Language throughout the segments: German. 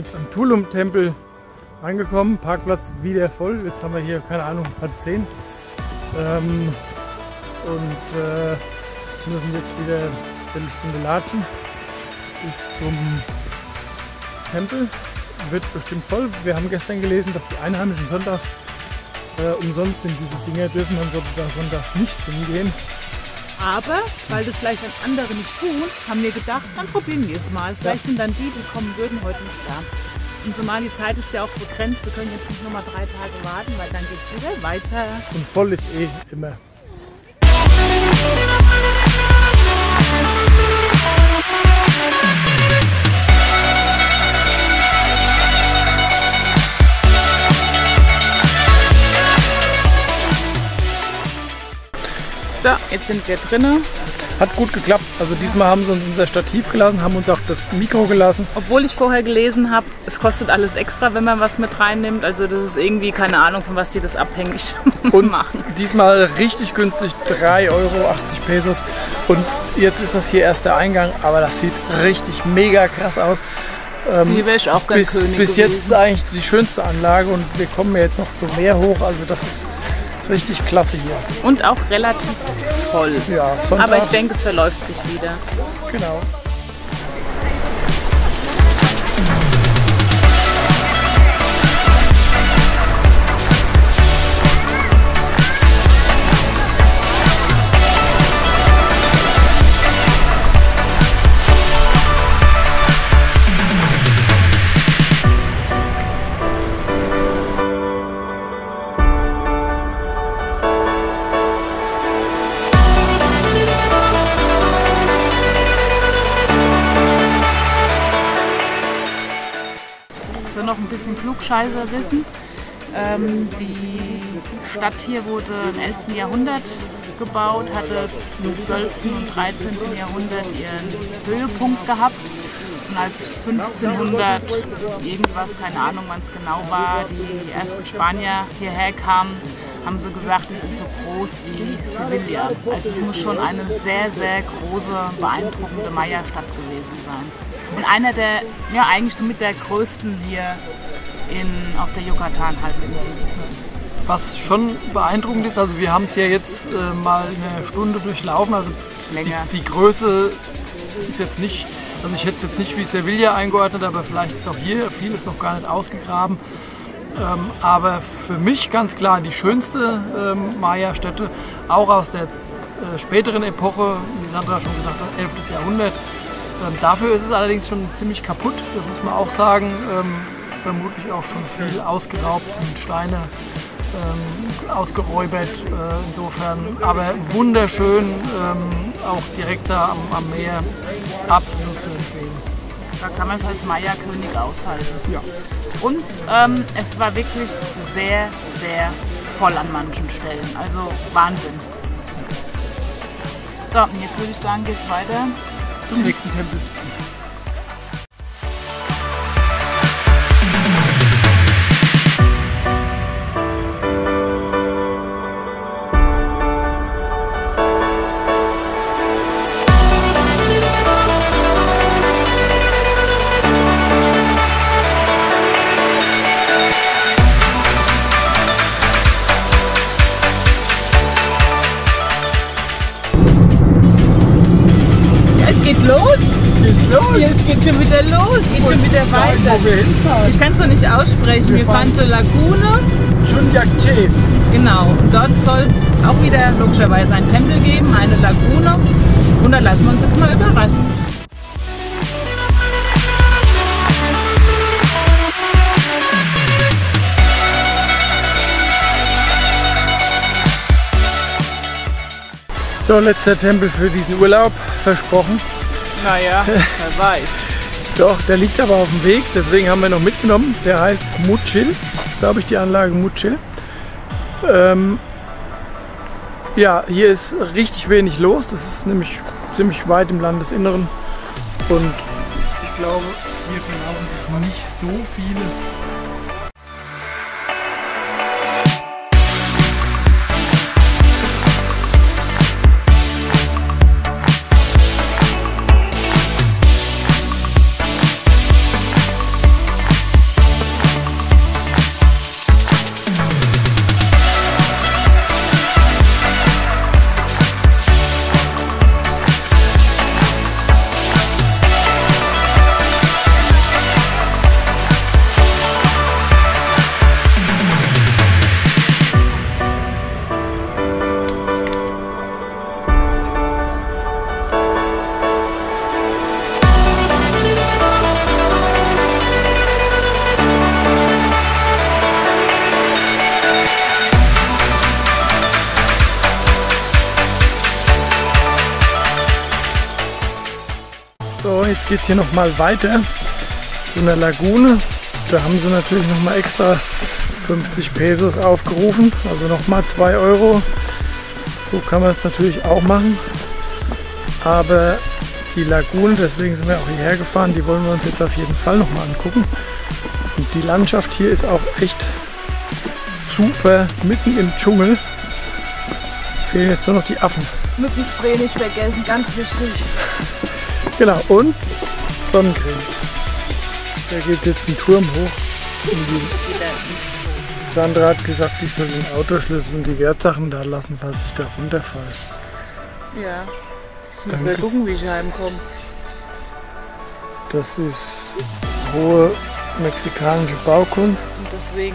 jetzt am Tulum-Tempel angekommen. Parkplatz wieder voll. Jetzt haben wir hier, keine Ahnung, halb zehn. Ähm, und äh, müssen jetzt wieder eine Stunde latschen bis zum Tempel. Wird bestimmt voll. Wir haben gestern gelesen, dass die Einheimischen sonntags äh, umsonst in diese Dinger dürfen. Man da sonntags nicht hingehen. Aber, weil das vielleicht dann andere nicht tun, haben wir gedacht, dann probieren wir es mal. Vielleicht sind dann die, die kommen würden, heute nicht da. Und zumal die Zeit ist ja auch begrenzt, wir können jetzt nicht nur mal drei Tage warten, weil dann geht es wieder weiter. Und voll ist eh immer. So, jetzt sind wir drinnen. Hat gut geklappt. Also diesmal haben sie uns unser Stativ gelassen, haben uns auch das Mikro gelassen. Obwohl ich vorher gelesen habe, es kostet alles extra, wenn man was mit reinnimmt. Also das ist irgendwie keine Ahnung, von was die das abhängig Und machen. diesmal richtig günstig, 3 Euro, 80 Pesos. Und jetzt ist das hier erst der Eingang, aber das sieht richtig mega krass aus. Ähm, Hier wäre ich auch gern bis, König bis jetzt ist eigentlich die schönste Anlage und wir kommen jetzt noch zum Meer hoch. Also das ist richtig klasse hier. Und auch relativ voll. Ja, Sonntag, Aber ich denke, es verläuft sich wieder. genau. Noch ein bisschen Klugscheißer wissen. Ähm, die Stadt hier wurde im 11. Jahrhundert gebaut, hatte im 12. und 13. Jahrhundert ihren Höhepunkt gehabt. Und als 1500 irgendwas, keine Ahnung wann es genau war, die ersten Spanier hierher kamen, haben sie gesagt, es ist so groß wie Sevilla. Also es muss schon eine sehr, sehr große, beeindruckende Maya-Stadt gewesen sein. Und einer der, ja eigentlich somit der größten hier in, auf der Yucatan-Halbinsel. Was schon beeindruckend ist, also wir haben es ja jetzt äh, mal eine Stunde durchlaufen, also. Die, die Größe ist jetzt nicht, also ich hätte es jetzt nicht wie Sevilla eingeordnet, aber vielleicht ist auch hier vieles noch gar nicht ausgegraben. Ähm, aber für mich ganz klar die schönste ähm, Maya-Stätte, auch aus der äh, späteren Epoche, wie Sandra schon gesagt hat, 11. Jahrhundert. Ähm, dafür ist es allerdings schon ziemlich kaputt, das muss man auch sagen. Ähm, vermutlich auch schon viel ausgeraubt und Steine ähm, ausgeräubert äh, insofern. Aber wunderschön, ähm, auch direkt da am, am Meer, absolut zu empfehlen. Da kann man es als Maya-König aushalten. Ja. Und ähm, es war wirklich sehr, sehr voll an manchen Stellen. Also Wahnsinn. So, und jetzt würde ich sagen, geht's weiter. Zum nächsten Tempel. Geht schon wieder los. Geht schon wieder weiter. Ich kann es noch nicht aussprechen. Wir, Wir fahren fahren- zur Lagune. Chunjakche. Genau. Und dort soll es auch wieder logischerweise einen Tempel geben, eine Lagune. Und da lassen wir uns jetzt mal überraschen. So, letzter Tempel für diesen Urlaub, versprochen. Naja, wer weiß. Doch, der liegt aber auf dem Weg, deswegen haben wir noch mitgenommen. Der heißt Mutschil, glaube ich, die Anlage Mutschil. Ähm, ja, hier ist richtig wenig los. Das ist nämlich ziemlich weit im Landesinneren. Und ich glaube, hier verlaufen sich nicht so viele. So, jetzt geht es hier nochmal weiter zu einer Lagune. Da haben sie natürlich nochmal extra 50 Pesos aufgerufen, also nochmal 2 Euro. So kann man es natürlich auch machen. Aber die Lagune, deswegen sind wir auch hierher gefahren, die wollen wir uns jetzt auf jeden Fall nochmal angucken. Und die Landschaft hier ist auch echt super, mitten im Dschungel. Fehlen jetzt nur noch die Affen. Mückenspray nicht vergessen, ganz wichtig. Genau, und Sonnencreme. Da geht jetzt ein Turm hoch. Sandra hat gesagt, ich soll den Autoschlüssel und die Wertsachen da lassen, falls ich da runterfalle. Ja. Ich muss ja gucken, wie ich heimkomme. Das ist hohe mexikanische Baukunst.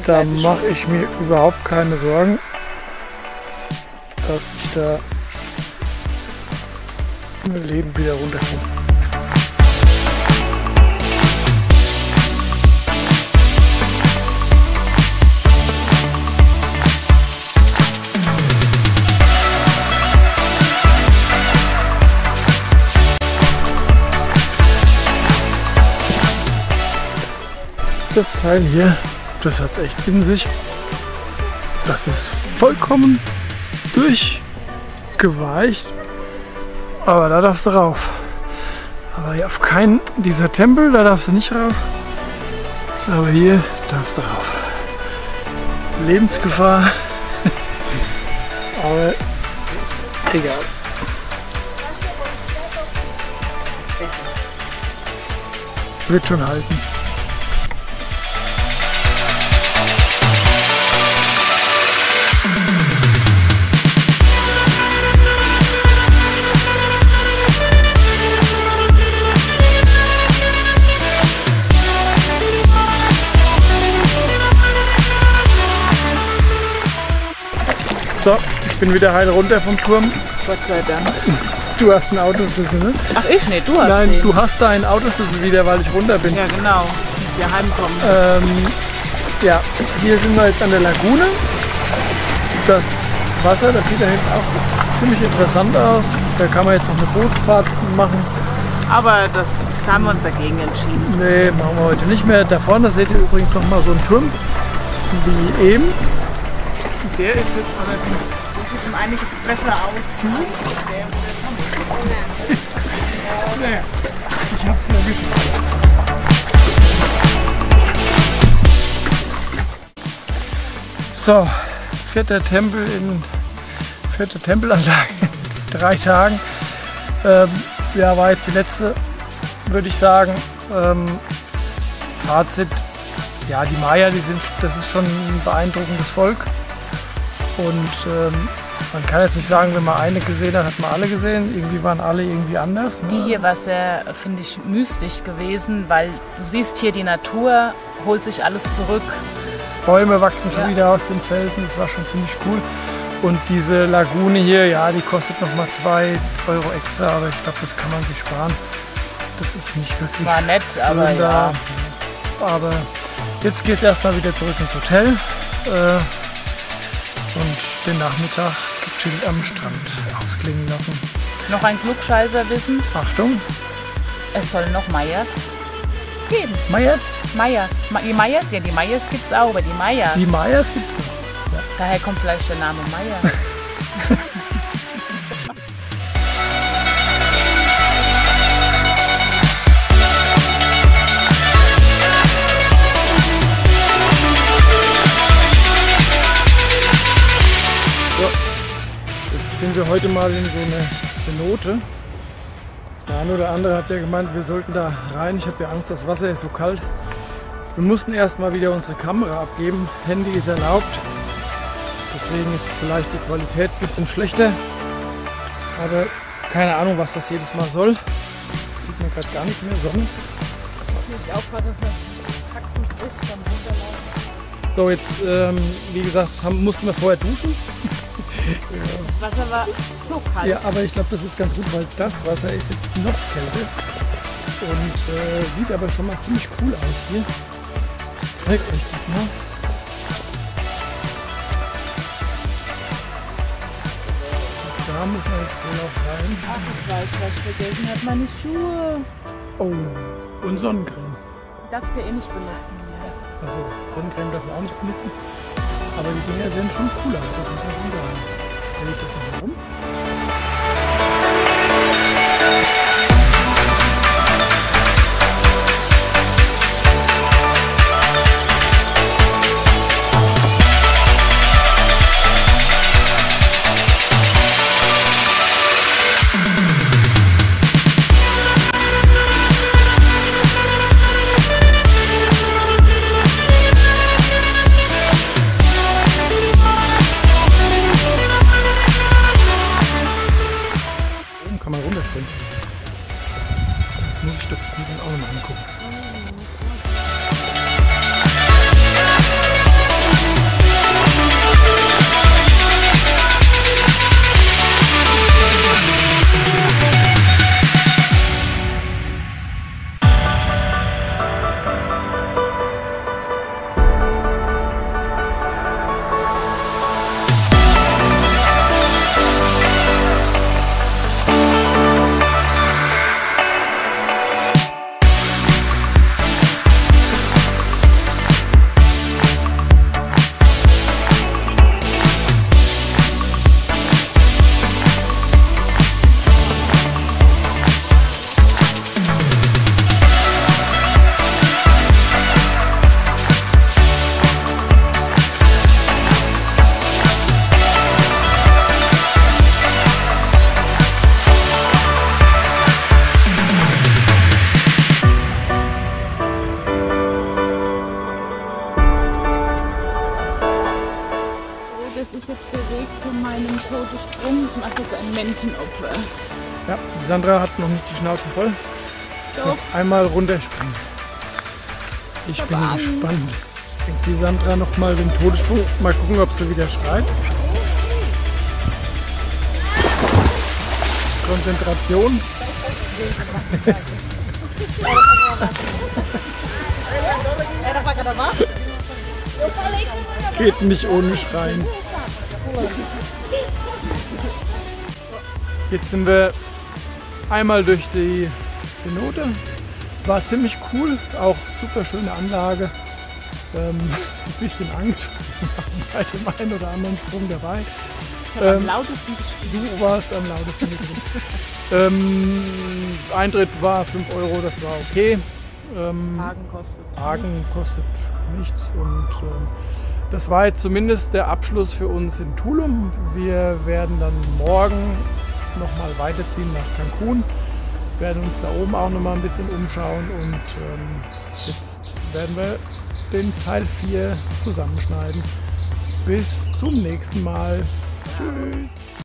Da mache ich mir überhaupt keine Sorgen, dass ich da mein Leben wieder runterkomme. Das Teil hier, das hat echt in sich. Das ist vollkommen durchgeweicht. Aber da darfst du rauf. Aber hier auf keinen dieser Tempel, da darfst du nicht rauf. Aber hier darfst du rauf. Lebensgefahr. Aber egal. Wird schon halten. So, ich bin wieder heil runter vom Turm. Gott sei Dank. Du hast einen Autoschlüssel, ne? Ach, ich? Nee, du hast Nein, den. du hast deinen Autoschlüssel wieder, weil ich runter bin. Ja, genau. Ich muss ja heimkommen. Ähm, ja, hier sind wir jetzt an der Lagune. Das Wasser, das sieht da hinten auch ziemlich interessant aus. Da kann man jetzt noch eine Bootsfahrt machen. Aber das da haben wir uns dagegen entschieden. Nee, machen wir heute nicht mehr. Da vorne seht ihr übrigens noch mal so einen Turm, wie eben. Der ist jetzt allerdings Das sieht um einiges besser aus. zu. Naja, ich hab's ja geschafft. So, vierter Tempel in vierte Tempelanlage in drei Tagen. Ähm, ja, war jetzt die letzte, würde ich sagen. Ähm, Fazit, ja, die Maya, die sind, das ist schon ein beeindruckendes Volk. Und ähm, man kann jetzt nicht sagen, wenn man eine gesehen hat, hat man alle gesehen. Irgendwie waren alle irgendwie anders. ne? Die hier war sehr, finde ich, mystisch gewesen, weil du siehst hier die Natur, holt sich alles zurück. Bäume wachsen schon Ja. wieder aus den Felsen, das war schon ziemlich cool. Und diese Lagune hier, ja, die kostet nochmal 2 Euro extra, aber ich glaube, das kann man sich sparen. Das ist nicht wirklich War nett, aber ja. da. Aber jetzt geht es erstmal wieder zurück ins Hotel äh, und den Nachmittag gechillt am Strand ausklingen lassen. Noch ein Klugscheißer wissen, Achtung, es soll noch Meyers geben. Meyers? Meyers. Die Meyers, ja, die Meyers gibt es auch, aber die Meyers. Die Meyers gibt es noch. Daher kommt vielleicht der Name Meyer. Wir heute mal in so eine Cenote. Der eine oder andere hat ja gemeint, wir sollten da rein. Ich habe ja Angst, das Wasser ist so kalt. Wir mussten erstmal wieder unsere Kamera abgeben. Handy ist erlaubt. Deswegen ist vielleicht die Qualität ein bisschen schlechter. Aber keine Ahnung, was das jedes Mal soll. Sieht man gerade gar nicht mehr. Sonne. muss ich aufpassen, dass man die Haxen bricht beim Runterlaufen. So, jetzt, ähm, wie gesagt, haben, mussten wir vorher duschen. Das Wasser war so kalt. Ja, aber ich glaube, das ist ganz gut, weil das Wasser ist jetzt noch kälter und äh, sieht aber schon mal ziemlich cool aus hier. Ich zeig euch das mal. Da muss man jetzt wohl auch rein. Ach, ich weiß, was ich vergessen habe. Meine Schuhe. Oh, und Sonnencreme. Darfst du ja eh nicht benutzen hier. Also Sonnencreme darf man auch nicht benutzen. Aber die Dinger sehen schon cool aus, das muss schon sagen. Dann liegt das nochmal rum. Menschenopfer. Ja, die Sandra hat noch nicht die Schnauze voll. Doch. Noch einmal runterspringen. Ich hab bin Angst. gespannt. Denkt die Sandra noch mal den Todessprung. Mal gucken, ob sie wieder schreit. Konzentration. Geht nicht ohne Schreien. Jetzt sind wir einmal durch die Synode. War ziemlich cool, auch super schöne Anlage. Ähm, ein bisschen Angst bei dem einen oder anderen Sprung dabei. Habe am Ähm, lautesten gespielt. Du warst am lautesten ähm, Eintritt war 5 Euro, das war okay. Ähm, Hagen kostet. Hagen kostet nichts und ähm, das war jetzt zumindest der Abschluss für uns in Tulum. Wir werden dann morgen nochmal weiterziehen nach Cancun, werden uns da oben auch nochmal ein bisschen umschauen und ähm, jetzt werden wir den Teil 4 zusammenschneiden. Bis zum nächsten Mal. Tschüss.